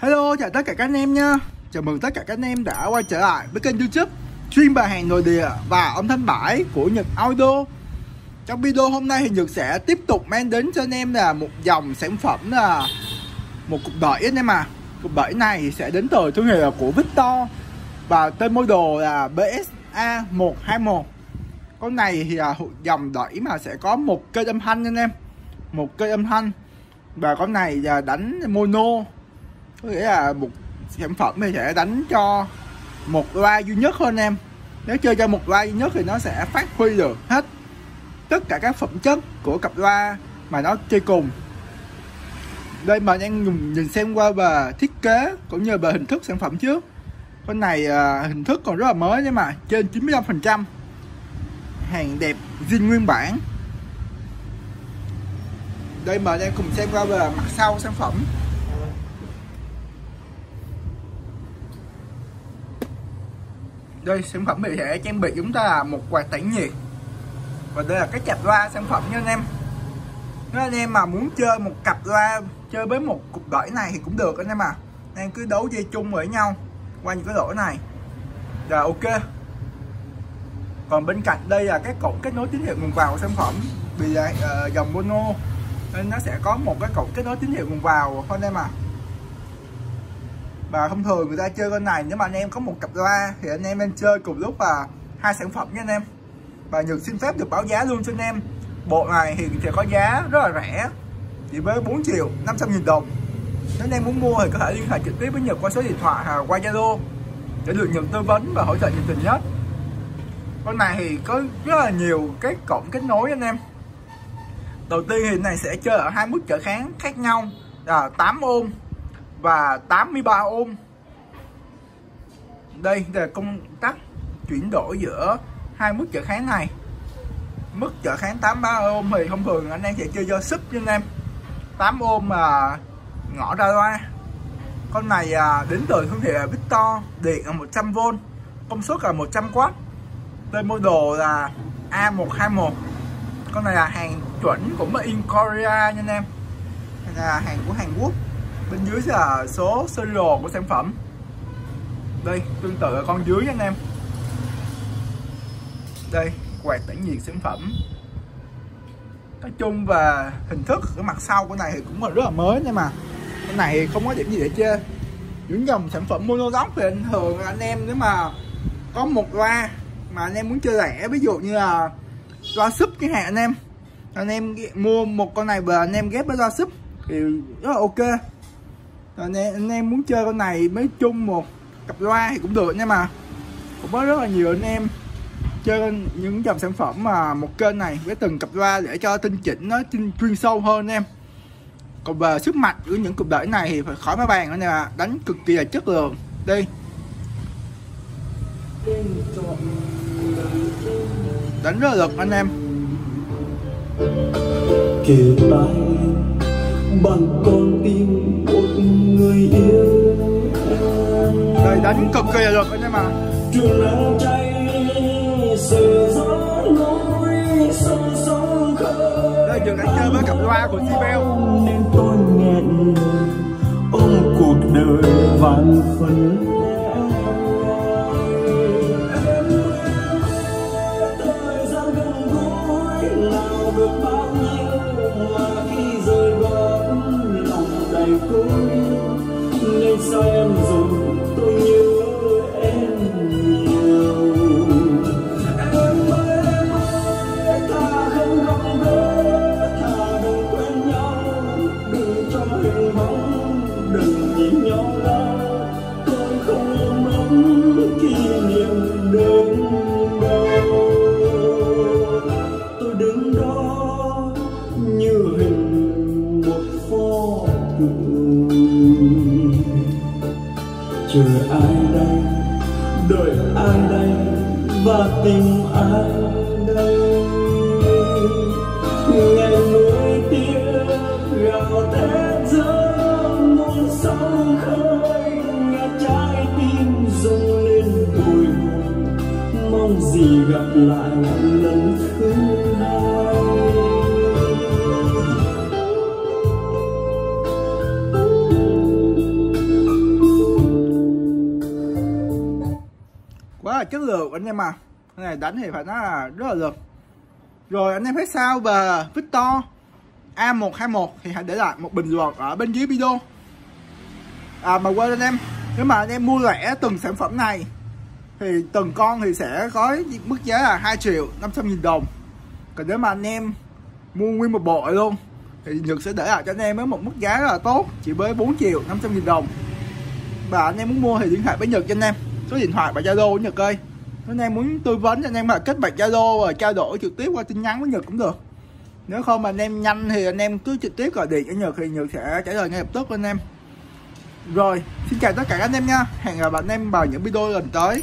Hello, chào tất cả các anh em nha. Chào mừng tất cả các anh em đã quay trở lại với kênh youtube Chuyên bài hàng nội địa và âm thanh bãi của Nhật Audio. Trong video hôm nay thì Nhật sẽ tiếp tục mang đến cho anh em là một dòng sản phẩm là một cục đẩy anh em à Cục đẩy này sẽ đến từ thương hiệu của Victor Và tên model là BSA 121 Con này thì là dòng đẩy mà sẽ có một cây âm thanh anh em Một cây âm thanh. Và con này là đánh mono có nghĩa là một sản phẩm thì sẽ đánh cho một loa duy nhất thôi anh em. Nếu chơi cho một loa duy nhất thì nó sẽ phát huy được hết tất cả các phẩm chất của cặp loa mà nó chơi cùng. Đây mà anh nhìn, nhìn xem qua về thiết kế cũng như về hình thức sản phẩm trước. Con này à, hình thức còn rất là mới nhưng mà trên 95% hàng đẹp zin nguyên bản. Đây mời anh em cùng xem qua về mặt sau sản phẩm. Đây sản phẩm bị thể trang bị chúng ta là một quạt tản nhiệt. Và đây là cái chạp loa sản phẩm nha anh em. Nếu anh em mà muốn chơi một cặp loa chơi với một cục đẩy này thì cũng được anh em à anh em cứ đấu dây chung với nhau qua những cái lỗ này. Là ok. Còn bên cạnh đây là cái cổng kết nối tín hiệu nguồn vào của sản phẩm vì là uh, dòng mono. Nên nó sẽ có một cái cổng kết nối tín hiệu nguồn vào thôi anh em à và thông thường người ta chơi con này, nếu mà anh em có một cặp loa thì anh em nên chơi cùng lúc là hai sản phẩm nha anh em. Và nhược xin phép được báo giá luôn cho anh em. Bộ này thì sẽ có giá rất là rẻ, chỉ với 4 triệu 500 nghìn đồng. Nếu anh em muốn mua thì có thể liên hệ trực tiếp với Nhật qua số điện thoại hoặc qua Zalo để được nhận tư vấn và hỗ trợ nhiệt tình nhất. Con này thì có rất là nhiều cái cổng kết nối anh em. Đầu tiên thì này sẽ chơi ở hai mức trở kháng khác nhau, là 8 ôm và 83 ôm. Đây là công tắc chuyển đổi giữa hai mức trợ kháng này. Mức trợ kháng 83 ôm thì thông thường anh em sẽ chơi do sub nha anh em 8 ôm mà ngõ ra loa. Con này à, đến từ thương hiệu Victor điện là 100V công suất là 100W tên model là A121 con này là hàng chuẩn của Made in Korea nha anh em. Là hàng của Hàn Quốc bên dưới là số serial của sản phẩm. Đây, tương tự ở con dưới nha anh em. Đây, quạt tản nhiệt sản phẩm. Nói chung và hình thức cái mặt sau của này thì cũng còn rất là mới nhưng mà. Cái này không có điểm gì để chơi những dòng sản phẩm mono thì anh thường anh em nếu mà có một loa mà anh em muốn chơi lẻ, ví dụ như là loa súp cái hạn anh em. Anh em mua một con này về anh em ghép với loa súp thì rất là ok anh em, anh em muốn chơi con này mới chung một cặp loa thì cũng được nha mà. Cũng có rất là nhiều anh em chơi những dòng sản phẩm mà một kênh này với từng cặp loa để cho tinh chỉnh nó chuyên sâu hơn anh em. Còn về sức mạnh của những cục đẩy này thì phải khỏi máy bàn nữa nè đánh cực kỳ là chất lượng. Đi. Đánh rất là lực anh em. Kề tay bằng con tim đây đánh cực kỳ là lực anh em trường nắng cháy sự gió nổi sông sông khơi. Đây trường đánh chơi với cặp loa của Sibel. Nên tôi nghẹn ôm cuộc đời vạn phần được bao nhiêu mà khi rời gót lòng đầy côi nên sao em rồi đừng nhìn nhau đau tôi không ôm ấm kỷ niệm đến đâu. tôi đứng đó như hình một pho tượng chờ ai đây đợi ai đây và tìm ai đây nghe nỗi tiếng gào thét gặp lại lần thứ hai? Quá là chất lượng anh em à. Cái này đánh thì phải nói là rất là được rồi anh em thấy sao về Victor? A121 thì hãy để lại một bình luận ở bên dưới video à mà quên anh em, nếu mà anh em mua lẻ từng sản phẩm này, thì từng con thì sẽ có mức giá là 2 triệu 500 nghìn đồng. Còn nếu mà anh em mua nguyên một bộ luôn, thì Nhật sẽ để lại cho anh em với một mức giá rất là tốt, chỉ với 4 triệu 500 nghìn đồng. Và anh em muốn mua thì liên hệ với Nhật cho anh em, số điện thoại và Zalo của Nhật ơi. Nếu anh em muốn tư vấn cho anh em là kết bạn Zalo và trao đổi trực tiếp qua tin nhắn với Nhật cũng được. Nếu không mà anh em nhanh thì anh em cứ trực tiếp gọi điện cho Nhật thì Nhật sẽ trả lời ngay lập tức anh em rồi, xin chào tất cả các anh em nha. Hẹn gặp anh em vào những video lần tới.